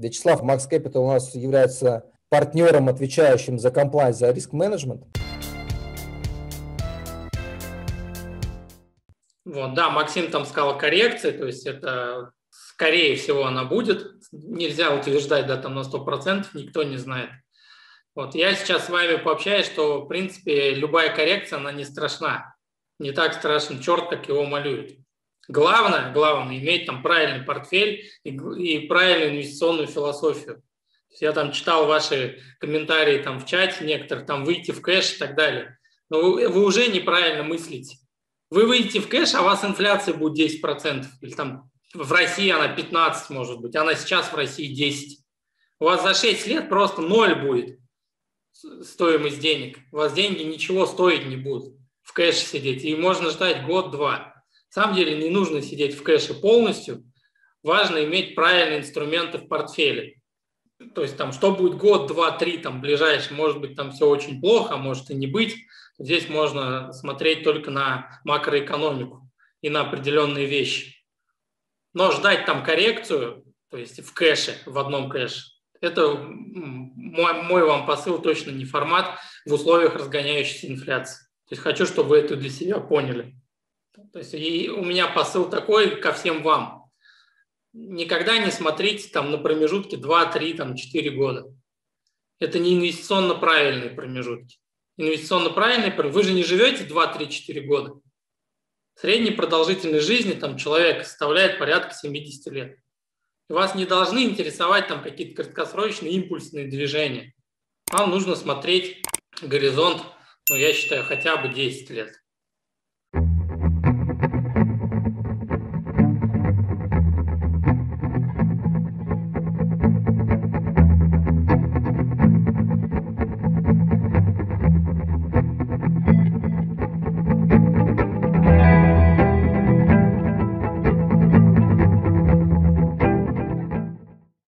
Вячеслав, Max Capital у нас является партнером, отвечающим за комплайнс, за риск-менеджмент. Вот, да, Максим там сказал коррекции, то есть это скорее всего она будет. Нельзя утверждать да, там на 100%, никто не знает. Вот, я сейчас с вами пообщаюсь, что, в принципе, любая коррекция, она не страшна. Не так страшен черт, как его малюют. Главное, главное, иметь там правильный портфель и, и правильную инвестиционную философию. Я там читал ваши комментарии там в чате некоторых, там выйти в кэш и так далее. Но вы, вы уже неправильно мыслите. Вы выйдете в кэш, а у вас инфляция будет 10%. Или там в России она 15 может быть, она сейчас в России 10. У вас за 6 лет просто ноль будет стоимость денег. У вас деньги ничего стоить не будут в кэше сидеть. И можно ждать год-два. На самом деле не нужно сидеть в кэше полностью. Важно иметь правильные инструменты в портфеле. То есть там, что будет год, два, три, там, ближайший, может быть, там все очень плохо, а может и не быть. Здесь можно смотреть только на макроэкономику и на определенные вещи. Но ждать там коррекцию, то есть в кэше, в одном кэше, это мой, мой вам посыл точно не формат в условиях разгоняющейся инфляции. То есть хочу, чтобы вы это для себя поняли. То есть и у меня посыл такой ко всем вам. Никогда не смотрите там на промежутки 2, 3, там, 4 года. Это не инвестиционно правильные промежутки. Инвестиционно правильные, вы же не живете 2, 3, 4 года. Средняя продолжительность жизни там человек составляет порядка 70 лет. И вас не должны интересовать там какие-то краткосрочные импульсные движения. Вам нужно смотреть горизонт, ну, я считаю, хотя бы 10 лет.